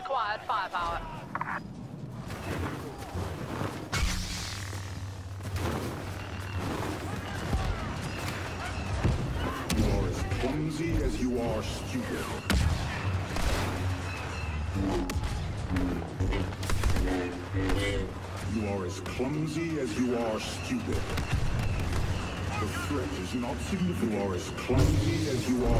Required firepower. You are as clumsy as you are stupid. You are as clumsy as you are stupid. The threat is not significant. You are as clumsy as you are.